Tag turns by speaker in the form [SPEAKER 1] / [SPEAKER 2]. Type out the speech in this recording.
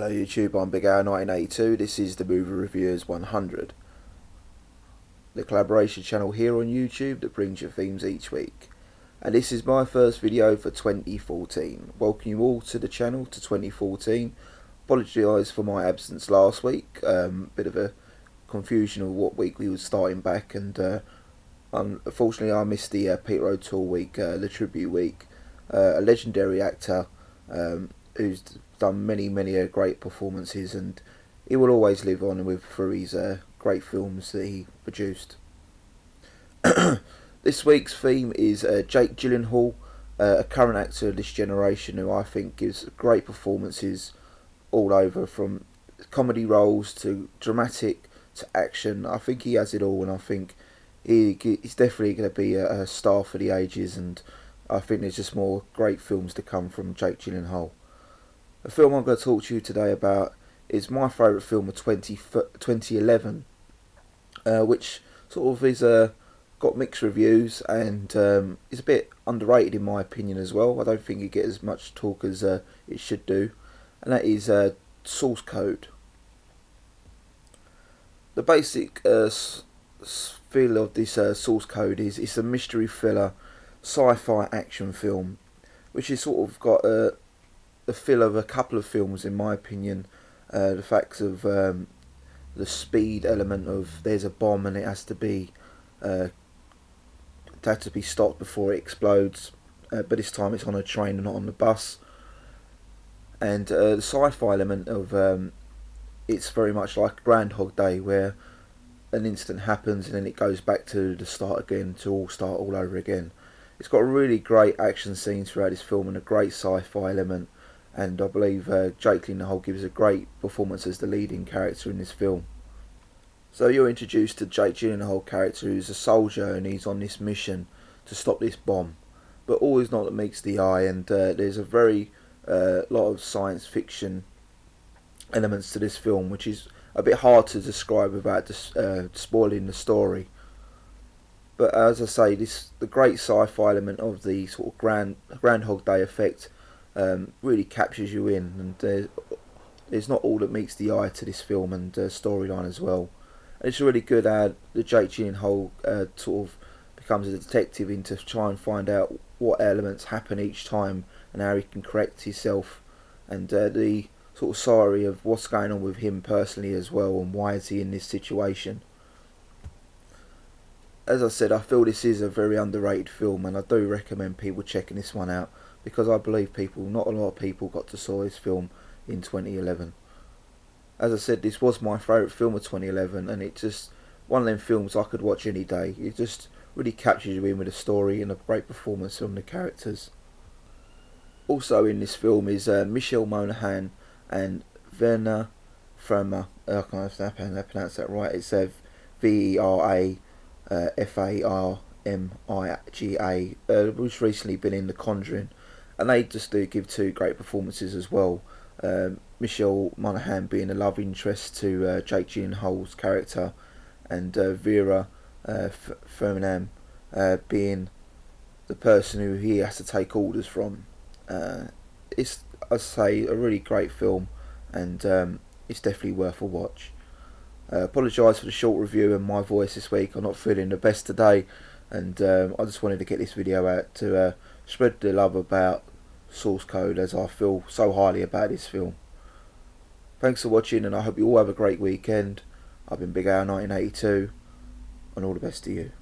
[SPEAKER 1] Hello YouTube, I'm Big Al 1982. This is the Movie Reviewers 100. The collaboration channel here on YouTube that brings you themes each week. And this is my first video for 2014. Welcome you all to the channel to 2014. Apologise for my absence last week. Um, bit of a confusion of what week we were starting back and uh, unfortunately I missed the uh, Peter O'Toole week, uh, the tribute week. Uh, a legendary actor um, who's done many, many uh, great performances, and he will always live on with through his uh, great films that he produced. this week's theme is uh, Jake Gyllenhaal, uh, a current actor of this generation who I think gives great performances all over, from comedy roles to dramatic to action. I think he has it all, and I think he, he's definitely going to be a, a star for the ages, and I think there's just more great films to come from Jake Gyllenhaal. The film I'm going to talk to you today about is my favourite film of 20, 2011, uh, which sort of is uh, got mixed reviews and um, is a bit underrated in my opinion as well. I don't think it gets as much talk as uh, it should do, and that is uh, Source Code. The basic uh, feel of this uh, Source Code is it's a mystery thriller, sci-fi action film, which is sort of got a the feel of a couple of films, in my opinion. Uh, the facts of um, the speed element of there's a bomb and it has to be uh, has to be stopped before it explodes. Uh, but this time it's on a train and not on the bus. And uh, the sci-fi element of um, it's very much like Groundhog Day, where an incident happens and then it goes back to the start again to all start all over again. It's got really great action scenes throughout this film and a great sci-fi element and I believe uh, Jake Gyllenhaal gives a great performance as the leading character in this film. So you're introduced to Jake Gyllenhaal character who's a soldier and he's on this mission to stop this bomb, but all is not that meets the eye and uh, there's a very uh, lot of science fiction elements to this film which is a bit hard to describe without uh, spoiling the story. But as I say, this the great sci-fi element of the sort of grand Groundhog Day effect um, really captures you in, and there's, there's not all that meets the eye to this film and uh, storyline as well. And it's really good how the Jake Gyllenhaal uh, sort of becomes a detective into try and find out what elements happen each time and how he can correct himself, and uh, the sort of sorry of what's going on with him personally as well, and why is he in this situation. As I said, I feel this is a very underrated film, and I do recommend people checking this one out because I believe people, not a lot of people, got to saw this film in 2011. As I said, this was my favourite film of 2011, and it's just one of them films I could watch any day. It just really captures you in with a story and a great performance from the characters. Also in this film is uh, Michelle Monaghan and Verna Farmiga. I can't I pronounce that right. It's uh, V E R A uh, F A R M I G A, uh, which recently been in The Conjuring and they just do give two great performances as well. Um, Michelle Monaghan being a love interest to uh, Jake Gyllenhaal's character, and uh, Vera uh, uh, being the person who he has to take orders from. Uh, it's, I say, a really great film, and um, it's definitely worth a watch. Uh, apologise for the short review and my voice this week. I'm not feeling the best today, and um, I just wanted to get this video out to uh, spread the love about source code as I feel so highly about this film. Thanks for watching and I hope you all have a great weekend. I've been Big Al 1982 and all the best to you.